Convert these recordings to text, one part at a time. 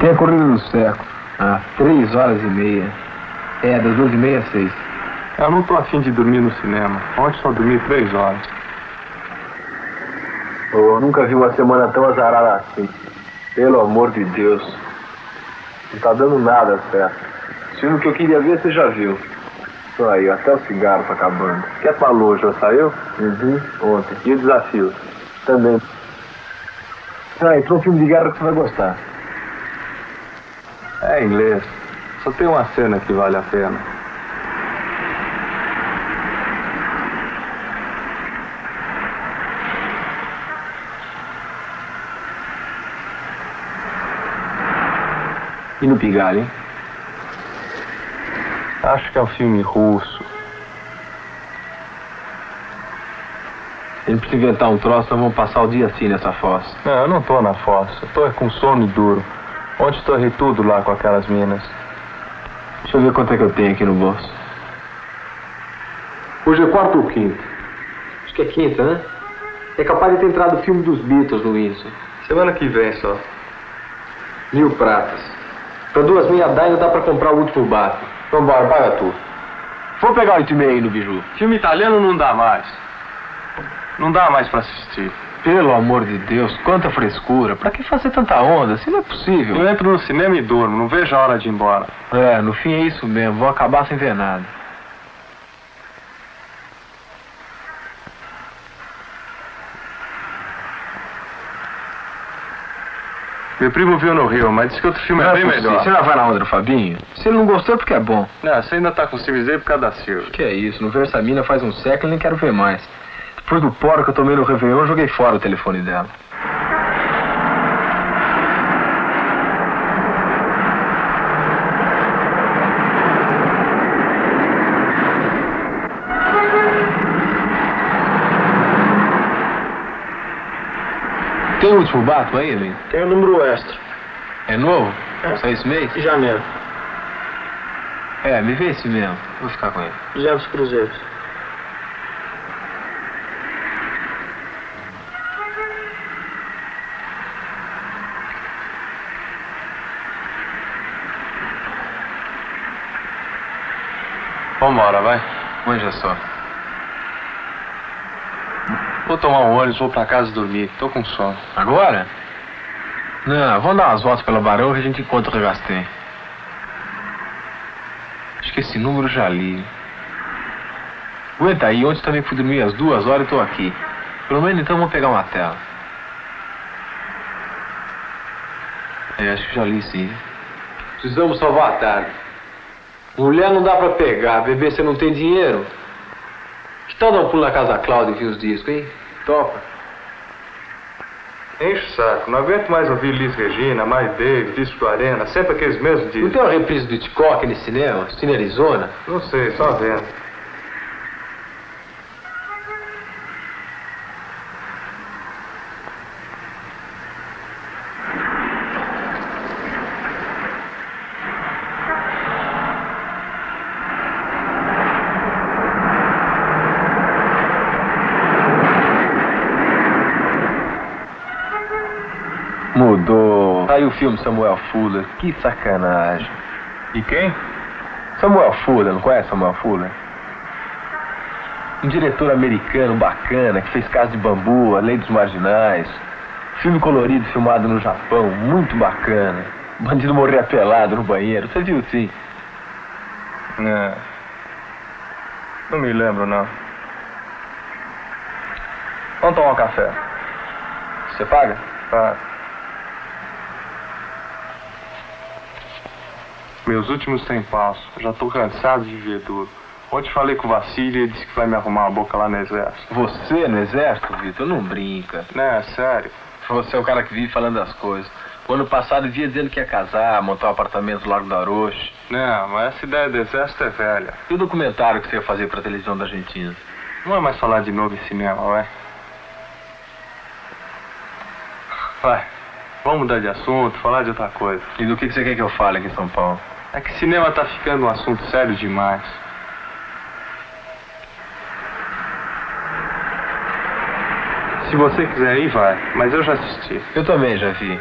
Tem a corrida do século. Ah, três horas e meia. É, das duas e meia às seis. Eu não tô afim de dormir no cinema. Ontem só dormi três horas. Eu nunca vi uma semana tão azarada assim. Pelo amor de Deus. Não tá dando nada certo. O filme que eu queria ver, você já viu. Tô aí, até o cigarro tá acabando. Quer falou, já saiu? Uhum, ontem. E o desafio? Também. Ah, entrou um filme de guerra que você vai gostar. É inglês. Só tem uma cena que vale a pena. E no Pigalle, hein? Acho que é um filme russo. Ele precisa inventar um troço, nós vamos passar o dia assim nessa fossa. Não, eu não tô na fossa. Eu tô com sono duro. Ontem torrei tudo lá com aquelas minas. Deixa eu ver quanto é que eu tenho aqui no bolso. Hoje é quarta ou quinta? Acho que é quinta, né? É capaz de ter entrado o filme dos Beatles, Luiz. Semana que vem só. Mil pratas. Pra duas meia ainda dá pra comprar o último bafo. Vambora, paga tu. Vou pegar oito e meia aí no biju. Filme italiano não dá mais. Não dá mais pra assistir. Pelo amor de Deus, quanta frescura. Pra que fazer tanta onda? Assim não é possível. Eu entro no cinema e durmo, não vejo a hora de ir embora. É, no fim é isso mesmo. Vou acabar sem ver nada. Meu primo viu no Rio, mas disse que outro filme é, Não bem possível. melhor. Você não vai na onda do Fabinho? Se ele não gostou é porque é bom. Não, você ainda tá com ciúmes aí por causa da Silvia. Que é isso, não vejo essa mina faz um século e nem quero ver mais. Depois do poro que eu tomei no Réveillon, eu joguei fora o telefone dela. Tem o último bato aí, Luiz? Tem o número extra. É novo? É. Só esse mês? Janeiro. É, me vê esse mesmo. Vou ficar com ele. 200 cruzeiros. Vambora, vai. Manja só. Vou tomar um ônibus, vou pra casa dormir. Tô com sono. Agora? Não, vamos dar umas voltas pelo Barão que a gente encontra o Regastem. Acho que esse número eu já li. Aguenta aí, ontem também fui dormir às duas horas e tô aqui. Pelo menos então vamos pegar uma tela. É, acho que já li sim. Precisamos salvar a tarde. Mulher não dá pra pegar, bebê você não tem dinheiro. Que tal dar um pulo na casa da Cláudia e ver os discos, hein? Topa. Enche o saco. Não aguento mais ouvir Liz Regina, Mari Davis, Disco do Arena. Sempre aqueles mesmos Não discos. tem uma reprise do Hitchcock nesse cinema? Cine Arizona? Não sei, só vendo. Aí o filme Samuel Fuller. Que sacanagem. E quem? Samuel Fuller, não conhece Samuel Fuller? Um diretor americano bacana que fez Casa de Bambu, A Lei dos Marginais. Filme colorido filmado no Japão, muito bacana. O bandido morria pelado no banheiro. Você viu sim? É. Não me lembro, não. Vamos tomar um café. Você paga? Tá. Meus últimos 100 paus. Já tô cansado de viver duro. Ontem falei com o Vassili e ele disse que vai me arrumar uma boca lá no exército. Você no exército, Vitor? Não brinca. Né, sério. Você é o cara que vive falando das coisas. O ano passado via dizendo que ia casar, montar um apartamento no Largo da Roche. Não, mas essa ideia do exército é velha. E o documentário que você ia fazer pra televisão da Argentina? Não é mais falar de novo em cinema, vai. Vai. Vamos mudar de assunto, falar de outra coisa. E do que você quer que eu fale aqui em São Paulo? É que cinema tá ficando um assunto sério demais. Se você quiser ir, vai. Mas eu já assisti. Eu também já vi.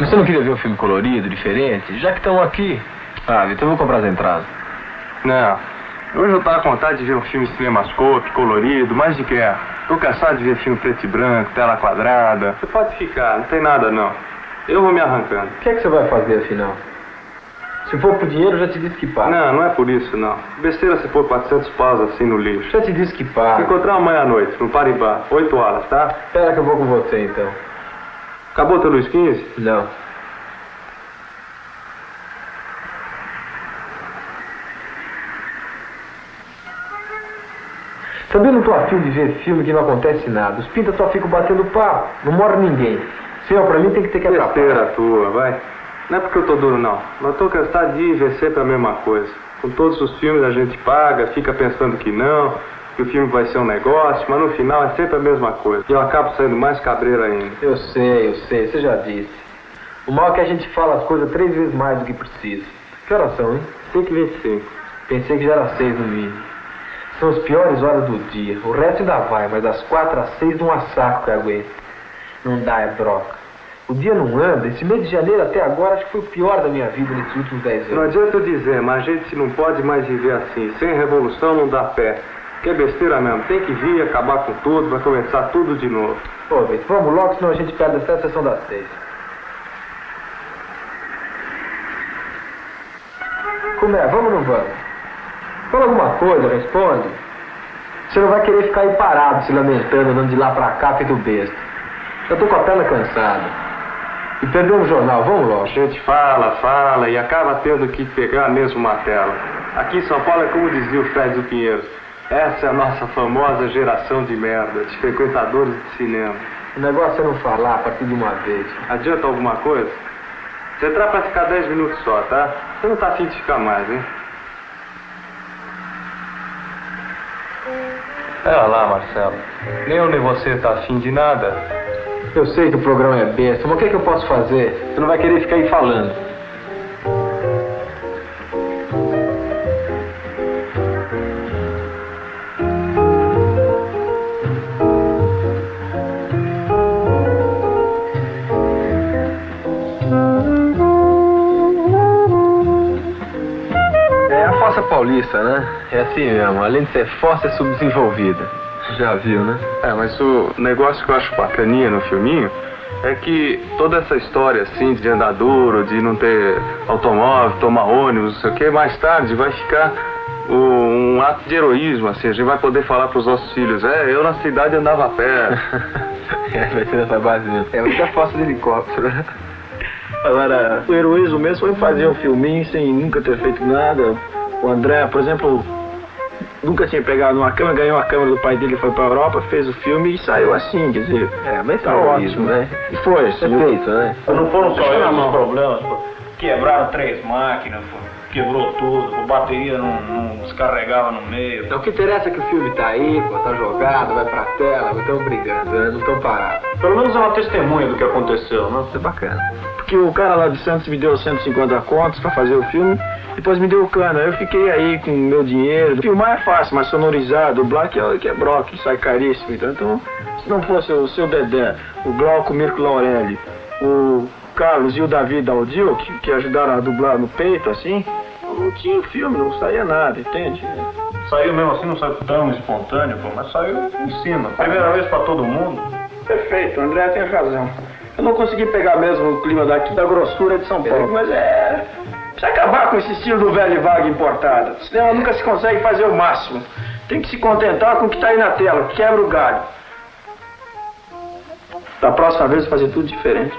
Você não queria ver um filme colorido, diferente? Já que estão aqui. Ah, Vitor, eu vou comprar as entradas. Não. Hoje eu tava com vontade de ver um filme cinemascope, colorido, mais de guerra. Tô cansado de ver filme preto e branco, tela quadrada. Você pode ficar, não tem nada não. Eu vou me arrancando. O que é que você vai fazer afinal? Se for por dinheiro, já te disse que paga. Não, não é por isso não. Besteira se pôr 400 paus assim no lixo. Já te disse que paga. encontrar amanhã à noite, no Paribá, 8 horas, tá? Espera que eu vou com você então. Acabou teu Luiz 15? Não. Eu não tô afim de ver filme que não acontece nada. Os pintas só ficam batendo papo. Não mora ninguém. Senhor, pra mim tem que ter que atrapalhar. Besteira tua, vai. Não é porque eu tô duro não. Mas tô cansado de ir ver sempre a mesma coisa. Com todos os filmes a gente paga, fica pensando que não, que o filme vai ser um negócio, mas no final é sempre a mesma coisa. E eu acabo saindo mais cabreiro ainda. Eu sei, eu sei, você já disse. O mal é que a gente fala as coisas três vezes mais do que precisa. Que horas são, hein? 5h25. Pensei que já era seis no mínimo. São as piores horas do dia. O resto ainda vai, mas das quatro às seis não há saco que aguenta. Não dá, é broca. O dia não anda. Esse mês de janeiro até agora acho que foi o pior da minha vida nesses últimos dez Não anos. adianta eu dizer, mas a gente não pode mais viver assim. Sem revolução não dá pé. Que é besteira mesmo. Tem que vir, acabar com tudo, vai começar tudo de novo. Ô, Vitor, vamos logo, senão a gente perde até a sessão das seis. Como é? Vamos ou não vamos? Fala alguma coisa, responde. Você não vai querer ficar aí parado, se lamentando, andando de lá pra cá, feito besta. Eu tô com a perna cansada. E o jornal, vamos logo. A gente fala, fala e acaba tendo que pegar mesmo uma tela. Aqui em São Paulo é como dizia o Fred do Pinheiro. Essa é a nossa famosa geração de merda, de frequentadores de cinema. O negócio é não falar a partir de uma vez. Adianta alguma coisa? Você entrar pra ficar 10 minutos só, tá? Você não tá afim de ficar mais, hein? É lá, Marcelo. Nem eu nem você tá afim de nada. Eu sei que o programa é besta, mas o que, é que eu posso fazer? Você não vai querer ficar aí falando. É a Fossa Paulista, né? É assim mesmo. Além de ser fossa, é subdesenvolvida. Já viu, né? É, mas o negócio que eu acho bacaninha no filminho é que toda essa história assim de andar duro, de não ter automóvel, tomar ônibus, não sei o que, mais tarde vai ficar um ato de heroísmo, assim, a gente vai poder falar pros nossos filhos, é, eu na cidade andava a pé. é, vai ser nessa base mesmo. É muita fossa de helicóptero, né? Agora, o heroísmo mesmo foi fazer um filminho sem nunca ter feito nada. O André, por exemplo, nunca tinha pegado uma câmera, ganhou a câmera do pai dele, foi pra Europa, fez o filme e saiu assim, quer dizer. É, mas Tá tá ótimo, ótimo, né? E foi, assim, feito, né? Não foram só os problemas, pô. quebraram três máquinas, pô. Quebrou tudo, a bateria não, não descarregava no meio. Então o que interessa é que o filme tá aí, pô, tá jogado, vai pra tela, não estão brigando, né? não estão parados. Pelo menos é uma testemunha do que aconteceu, né? Isso é bacana. porque o cara lá de Santos me deu 150 contos pra fazer o filme, depois me deu o cano. Eu fiquei aí com o meu dinheiro. Filmar é fácil, mas sonorizar, dublar que é, que é sai caríssimo. Então, então, se não fosse o seu Dedé, o Glauco Mirko Laurelli, o Carlos e o Davi Daldil, que, que ajudaram a dublar no peito, assim, não tinha o filme, não saía nada, entende? Saiu mesmo assim, não saiu tão espontâneo, pô, mas saiu em cima. Primeira vez pra todo mundo. Perfeito, o André tem razão. Eu não consegui pegar mesmo o clima daqui, da grossura de São Paulo, mas é. Precisa acabar com esse estilo do velho e vaga importado. Senão nunca se consegue fazer o máximo. Tem que se contentar com o que está aí na tela, que quebra o galho. Da próxima vez fazer tudo diferente.